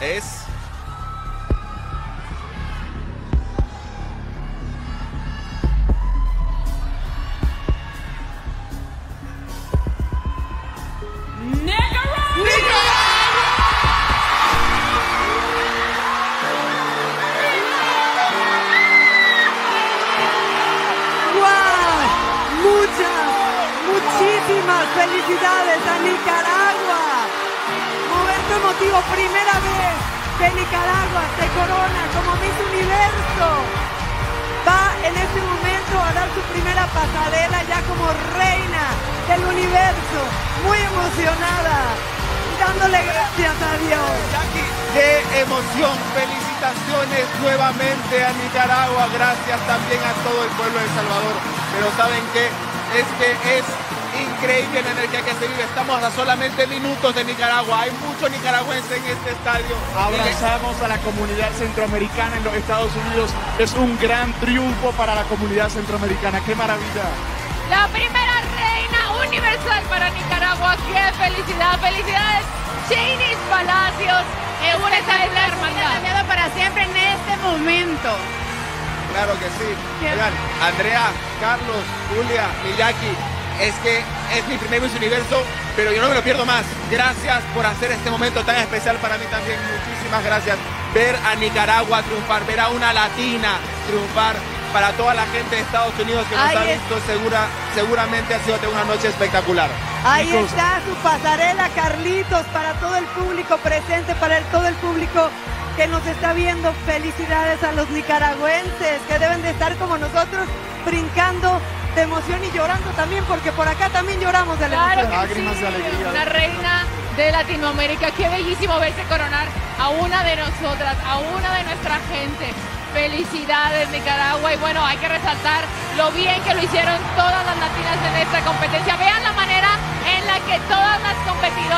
es ¡Guau! Muchas, muchísimas felicidades a Nicaragua. Primera vez que Nicaragua se corona como Miss Universo. Va en este momento a dar su primera pasarela ya como reina del universo. Muy emocionada, dándole gracias a Dios. Jackie, qué emoción. Felicitaciones nuevamente a Nicaragua. Gracias también a todo el pueblo de Salvador. Pero ¿saben qué? Es que es increíble la energía que se vive. Estamos a solamente minutos de Nicaragua. Hay mucho nicaragüense en este estadio. Abrazamos a la comunidad centroamericana en los Estados Unidos. Es un gran triunfo para la comunidad centroamericana. ¡Qué maravilla! La primera reina universal para Nicaragua. ¡Qué felicidad! ¡Felicidades, Chainis Palacios! Es una la hermandad. cambiado para siempre en este momento. Claro que sí. Oigan, Andrea, Carlos, Julia, Miyaki, es que es mi primer Miss Universo, pero yo no me lo pierdo más. Gracias por hacer este momento tan especial para mí también. Muchísimas gracias. Ver a Nicaragua triunfar, ver a una latina triunfar. Para toda la gente de Estados Unidos que nos Ahí ha es. visto, segura, seguramente ha sido una noche espectacular. Ahí está su pasarela, Carlitos, para todo el público presente, para el- todo el público que nos está viendo. Felicidades a los nicaragüenses que deben de estar como nosotros, brincando de emoción y llorando también, porque por acá también lloramos de la Claro Lágrimas sí, de alegría. Una reina de Latinoamérica. Qué bellísimo verse coronar a una de nosotras, a una de nuestra gente. Felicidades Nicaragua y bueno, hay que resaltar lo bien que lo hicieron todas las latinas en esta competencia. Vean la manera en la que todas las competidoras